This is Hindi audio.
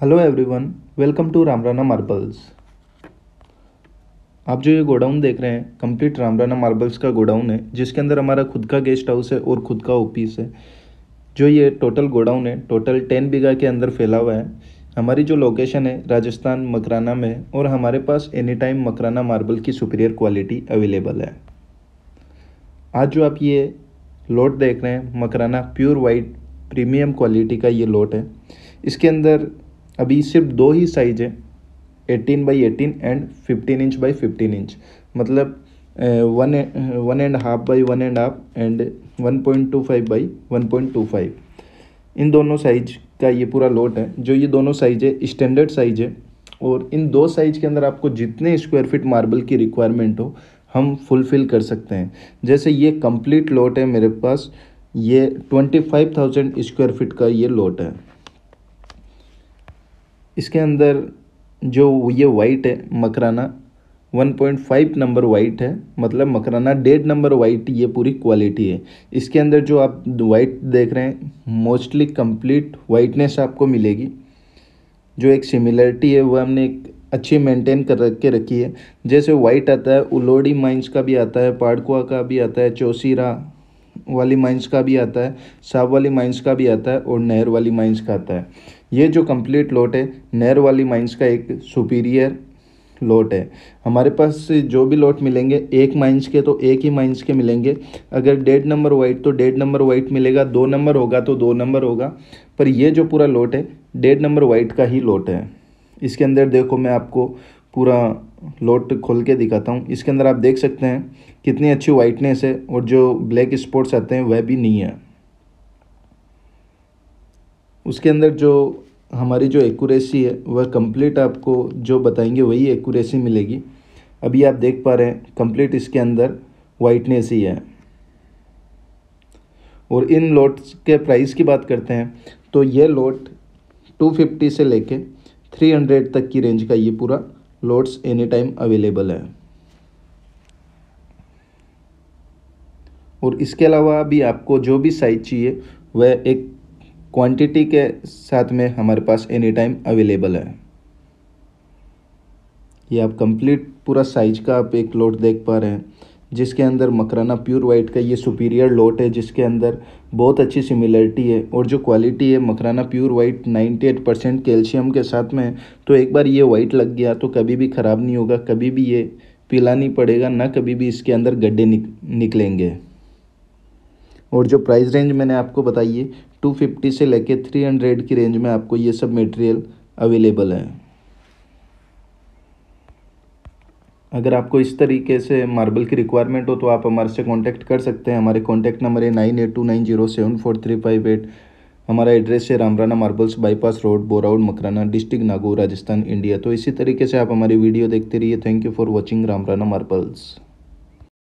Hello everyone welcome to Ramrana marbles आप जो ये गोडाउन देख रहे हैं कंप्लीट रामराना मार्बल्स का गोडाउन है, जिसके अंदर हमारा खुद का गेस्ट हाउस है और खुद का ऑफ़िस है। जो ये टोटल गोडाउन है टोटल टेन बीघा के अंदर फैला हुआ है। हमारी जो लोकेशन है, राजस्थान मकराना में है और हमारे पास एनी टाइम मकराना मार्बल की सुपीरियर क्वालिटी अवेलेबल है। आज जो आप ये लोट देख रहे हैं, Makrana pure white premium quality का ये लोट है। इसके अंदर अभी सिर्फ़ दो ही साइज़ है eighteen by eighteen and fifteen inch by fifteen inch मतलब one one and half by one and half and one point two five by one point two five इन दोनों साइज़ का ये पूरा लोट है, जो ये दोनों साइज़ है स्टैंडर्ड साइज़ है, और इन दो साइज़ के अंदर आपको जितने स्क्वायर फीट मार्बल की रिक्वायरमेंट हो, हम फुलफ़िल कर सकते हैं। जैसे ये कंप्लीट लोट है मेरे पास, ये twenty five thousand square feet का ये लोट है। इसके अंदर जो ये वाइट है, मकराना 1.5 नंबर वाइट है मतलब मकराना डेढ़ नंबर वाइट ये पूरी क्वालिटी है। इसके अंदर जो आप वाइट देख रहे हैं मोस्टली कंप्लीट वाइटनेस आपको मिलेगी। जो एक सिमिलरिटी है, वो हमने एक अच्छी मेंटेन कर रख, के रखी है। जैसे वाइट आता है, उलोडी माइंस का भी आता है, पाड़कुआ का भी आता है, चौसीरा वाली माइंस का भी आता है, साब वाली माइंस का भी आता है और नहर वाली माइंस का आता है। ये जो कंप्लीट लोट है, नहर वाली माइंस का एक सुपीरियर लोट है। हमारे पास जो भी लॉट मिलेंगे, एक माइंस के तो एक ही माइंस के मिलेंगे। अगर डेढ़ नंबर वाइट तो डेढ़ नंबर वाइट मिलेगा, दो नंबर होगा तो दो नंबर होगा। पर ये जो पूरा लॉट है डेढ़ नंबर वाइट का ही लॉट है। इसके अंदर देखो, मैं आपको पूरा लोट खोल के दिखाता हूँ। इसके अंदर आप देख सकते हैं कितनी अच्छी वाइटनेस है और जो ब्लैक स्पॉट्स आते हैं, वह भी नहीं है। उसके अंदर जो हमारी जो एक्यूरेसी है, वह कंप्लीट आपको जो बताएँगे, वही एक्यूरेसी मिलेगी। अभी आप देख पा रहे हैं कंप्लीट इसके अंदर वाइटनेस ही है। और इन लोट्स के प्राइस की बात करते हैं तो ये लोट 250 से लेके 300 तक की रेंज का ये पूरा लोट्स एनी टाइम अवेलेबल है। और इसके अलावा भी आपको जो भी साइज़ चाहिए, वह एक क्वांटिटी के साथ में हमारे पास एनी टाइम अवेलेबल है। ये आप कंप्लीट पूरा साइज़ का आप एक लोट देख पा रहे हैं। जिसके अंदर मकराना प्योर वाइट का ये सुपीरियर लोट है जिसके अंदर बहुत अच्छी सिमिलरिटी है और जो क्वालिटी है Makrana pure white 98 percent calcium के साथ में तो एक बार ये वाइट लग गया तो कभी भी ख़राब नहीं होगा कभी भी ये पीला नहीं पड़ेगा ना कभी भी इसके अंदर गड्ढे निक, निकलेंगे। और जो प्राइस रेंज मैंने आपको बताई है टू फिफ्टी से लेके थ्री हंड्रेड की रेंज में आपको ये सब मटेरियल अवेलेबल है। अगर आपको इस तरीके से मार्बल की रिक्वायरमेंट हो तो आप हमारे से कांटेक्ट कर सकते हैं। हमारे कांटेक्ट नंबर है nine eight two nine zero seven four three five eight. हमारा एड्रेस है Ramrana marbles bypass road Boraud Makrana district Nagaur, Rajasthan India तो इसी तरीके से आप हमारी वीडियो देखते रहिए। Thank you for watching Ramrana marbles